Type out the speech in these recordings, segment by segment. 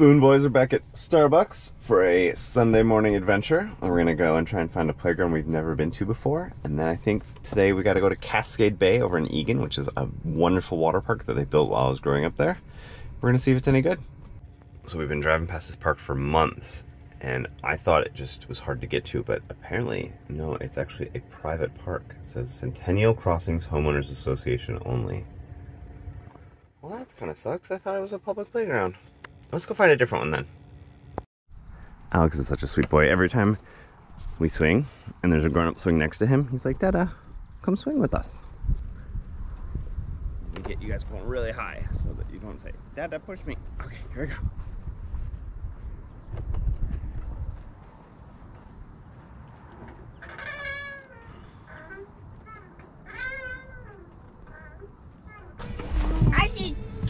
Fluin boys are back at Starbucks for a Sunday morning adventure. We're gonna go and try and find a playground we've never been to before. And then I think today we gotta go to Cascade Bay over in Eagan, which is a wonderful water park that they built while I was growing up there. We're gonna see if it's any good. So we've been driving past this park for months and I thought it just was hard to get to, but apparently, no, it's actually a private park. It says Centennial Crossings Homeowners Association only. Well, that kind of sucks. I thought it was a public playground. Let's go find a different one then. Alex is such a sweet boy. Every time we swing and there's a grown-up swing next to him, he's like, Dada, come swing with us. We get you guys going really high so that you don't say, Dada, push me. Okay, here we go.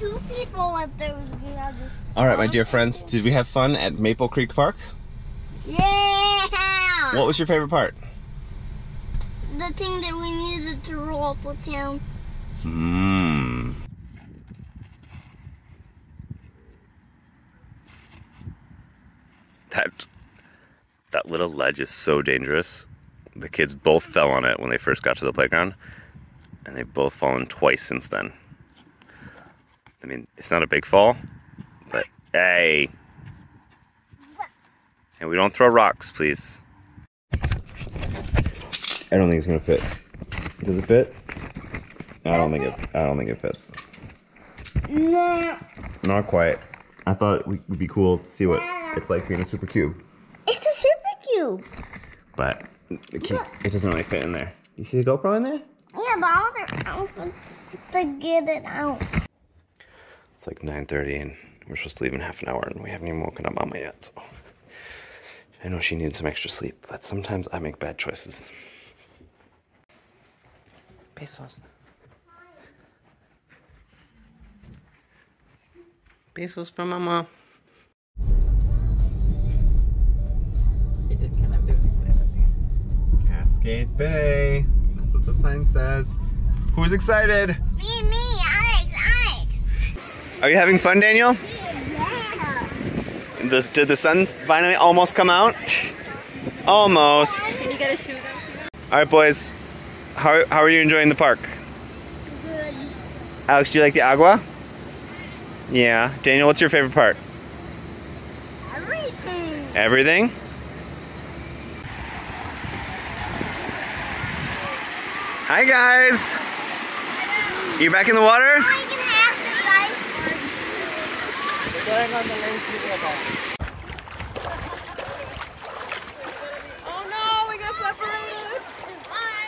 two people at those All right, my dear friends, did we have fun at Maple Creek Park? Yeah! What was your favorite part? The thing that we needed to roll up with sound. Mmm. That that little ledge is so dangerous. The kids both fell on it when they first got to the playground, and they've both fallen twice since then. I mean, it's not a big fall, but hey. And we don't throw rocks, please. I don't think it's gonna fit. Does it fit? I don't think it. I don't think it fits. No. Not quite. I thought it would be cool to see what it's like being a super cube. It's a super cube. But it, it doesn't really fit in there. You see the GoPro in there? Yeah, but I wasn't to get it out. It's like 9.30 and we're supposed to leave in half an hour and we haven't even woken up Mama yet, so. I know she needs some extra sleep, but sometimes I make bad choices. Besos. Besos from Mama. Cascade Bay. That's what the sign says. Who's excited? Me, me, Alex, Alex. Are you having fun, Daniel? Yeah. This, did the sun finally almost come out? Almost. Can you get a shoe? All right, boys. How, how are you enjoying the park? Good. Alex, do you like the agua? Yeah. Daniel, what's your favorite part? Everything. Everything? Hi, guys. You back in the water? I can ask Oh no, we got separated.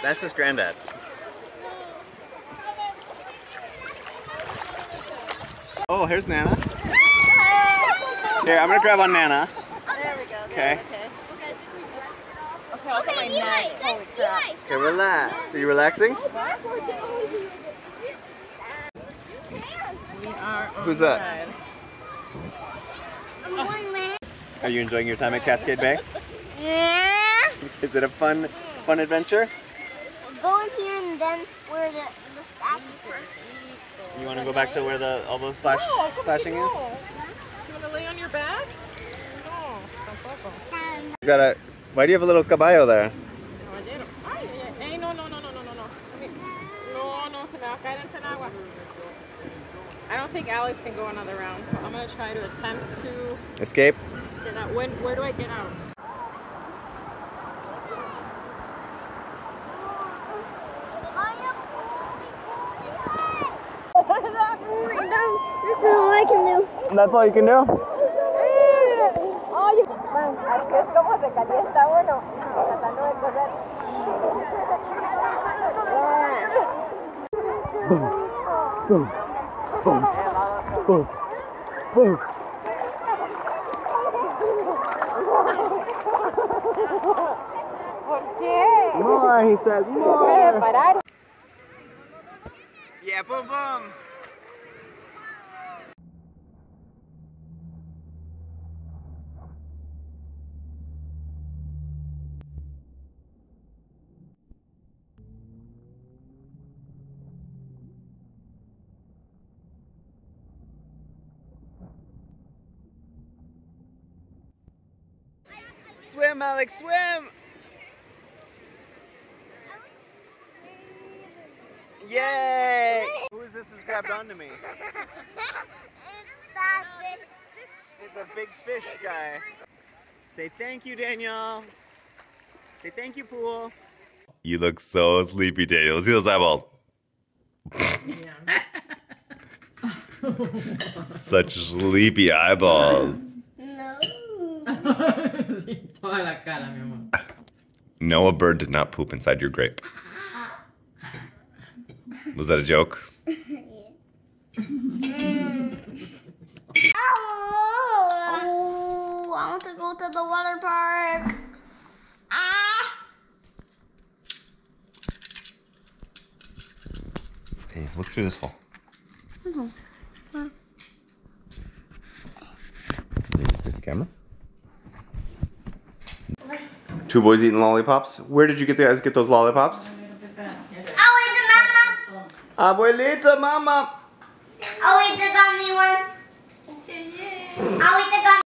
That's just Granddad. Oh, here's Nana. Here, I'm gonna grab on Nana. There we go. Okay. Okay. Okay, I'll set my neck. Holy crap. Okay, relax. Are you relaxing? We are on Who's the that? ride. I'm going man. Are you enjoying your time at Cascade Bay? Yeah. Is it a fun, fun adventure? Go in here and then where the the fashion You want to go back to where the all the splash, No, come splashing on, is? You want to lay on your back? No, tampoco. You got a. Why do you have a little caballo there? Caballero. Ay, ay, ay, no, no, no, no, no, no, no. Let me- No, no, se me va a caer en agua. I don't think Alex can go another round, so I'm gonna try to attempt to Escape. get out. When? Where do I get out? This is all I can do. That's all you can do? Boom, boom, boom, boom. boom. More, he says, more. Yeah, boom, boom. Swim, Alex, swim! Yay! Who is this that's grabbed onto me? It's a big fish guy. Say thank you, Daniel. Say thank you, Pool. You look so sleepy, Daniel. See those eyeballs? Such sleepy eyeballs. No. Toda la cara, mi amor. Noah Bird did not poop inside your grape. Was that a joke? Oh, I want to go to the water park. Ah! Hey, look through this hole. Camera. Two boys eating lollipops. Where did you get the guys get those lollipops? The mama. Abuelita, mama. I'll eat the gummy one. The gummy